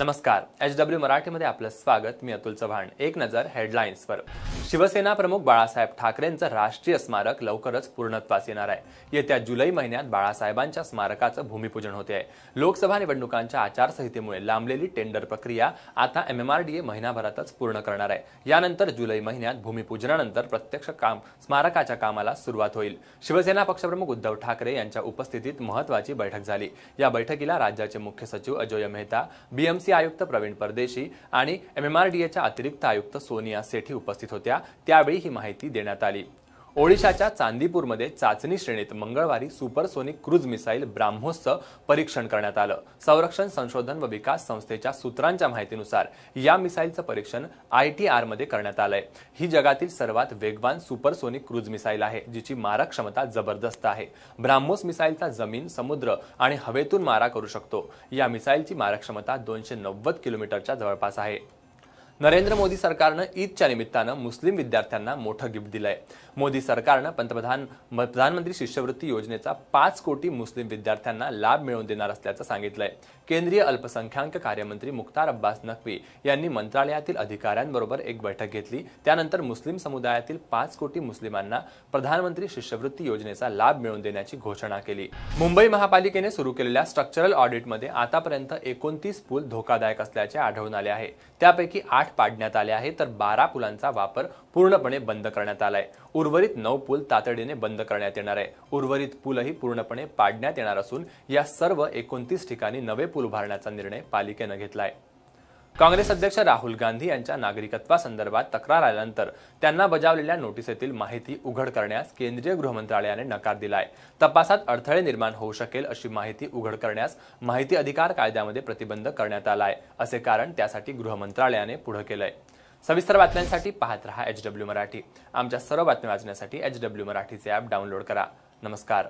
नमस्कार. H W मराठीमध्ये आपलं स्वागत. मी अतुल चव्हाण. एक नजर हेडलाईन्सवर शिवसेना प्रमुख बाळासाहेब ठाकरेंचं राष्ट्रीय स्मारक लवकरच पूर्णत्वास येणार आहे. येत्या जुलै महिन्यात बाळासाहेबांच्या स्मारकाचं भूमिपूजन होते आहे. लोकसभा निवडणुकांच्या आचारसंहितेमुळे लांबलेली टेंडर प्रक्रिया आता एमएमआरडीए महिनाभरातच पूर्ण करणार आहे. यानंतर जुलै महिन्यात भूमिपूजनानंतर प्रत्यक्ष काम स्मारकाच्या कामाला सुरुवात होईल. शिवसेना पक्षप्रमुख उद्धव ठाकरे यांच्या उपस्थितीत महत्वाची बैठक झाली. या बैठकीला राज्याचे मुख्य सचिव अजोय मेहता बीएमसी आयुक्त प्रवीण परदेशी आणि एमएमआरडीएच्या अतिरिक्त आयुक्त सोनिया सेठी उपस्थित होत्या. त्यावेळी ही माहिती देण्यात आली. ओडिशाच्या चांदीपूरमध्ये चाचणी श्रेणीत मंगळवारी सुपरसोनिक क्रूज मिसाईल ब्राह्मोसचं परीक्षण करण्यात आलं. संरक्षण संशोधन व विकास संस्थेच्या सूत्रांच्या माहितीनुसार या मिसाईलचं परीक्षण आय टी आरमध्ये करण्यात आलंय. ही जगातील सर्वात वेगवान सुपरसोनिक क्रूज मिसाईल आहे जिची मारक क्षमता जबरदस्त आहे. ब्राह्मोस मिसाईलचा जमीन समुद्र आणि हवेतून मारा करू शकतो. या मिसाईलची मारक क्षमता दोनशे नव्वद किलोमीटरच्या जवळपास आहे. नरेंद्र मोदी सरकारनं ईदच्या निमित्तानं मुस्लिम विद्यार्थ्यांना मोठं गिफ्ट दिलंय. मोदी सरकारनं पंतप्रधान प्रधानमंत्री शिष्यवृत्ती योजनेचा पाच कोटी मुस्लिम विद्यार्थ्यांना लाभ मिळवून देणार असल्याचं सांगितलंय. केंद्रीय अल्पसंख्याक कार्यमंत्री मुख्तार अब्बास नक्वी यांनी मंत्रालयातील अधिकाऱ्यांबरोबर एक बैठक घेतली. त्यानंतर मुस्लिम समुदायातील पाच कोटी मुस्लिमांना प्रधानमंत्री शिष्यवृत्ती योजनेचा लाभ मिळवून देण्याची घोषणा केली. मुंबई महापालिकेने सुरू केलेल्या स्ट्रक्चरल ऑडिटमध्ये आतापर्यंत एकोणतीस पूल धोकादायक असल्याचे आढळून आले आहे. त्यापैकी आठ पाडण्यात आले आहे तर बारा पुलांचा वापर पूर्णपणे बंद करण्यात आलाय. उर्वरित नऊ पूल तातडीने बंद करण्यात येणार आहे. उर्वरित पूलही पूर्णपणे पाडण्यात येणार असून या सर्व एकोणतीस ठिकाणी नवे पूल उभारण्याचा निर्णय पालिकेनं घेतलाय. काँग्रेस अध्यक्ष राहुल गांधी यांच्या नागरिकत्वासंदर्भात तक्रार आल्यानंतर त्यांना बजावलेल्या नोटिसेतील माहिती उघड करण्यास केंद्रीय गृह मंत्रालयाने नकार दिलाय. तपासात अडथळे निर्माण होऊ शकेल अशी माहिती उघड करण्यास माहिती अधिकार कायद्यामध्ये प्रतिबंध करण्यात आलाय असे कारण त्यासाठी गृह मंत्रालयाने पुढे केलंय. सविस्तर बातम्यांसाठी पाहत रहा एच डब्ल्यू मराठी. आमच्या सर्व बातम्या वाचण्यासाठी एच डब्ल्यू मराठीचे ॲप डाउनलोड करा. नमस्कार.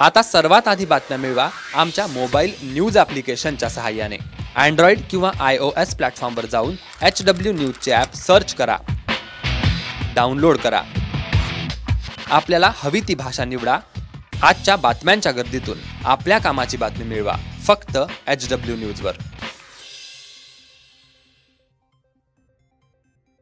आता सर्वात आधी बातम्या मिळवा आमच्या मोबाईल न्यूज ॲप्लिकेशनच्या सहाय्याने. अँड्रॉइड किंवा आय ओ एस प्लॅटफॉर्मवर जाऊन एच डब्ल्यू न्यूजचे ॲप सर्च करा. डाउनलोड करा. आपल्याला हवी ती भाषा निवडा. आजच्या बातम्यांच्या गर्दीतून आपल्या कामाची बातमी मिळवा. फक्त एच डब्ल्यू न्यूजवर.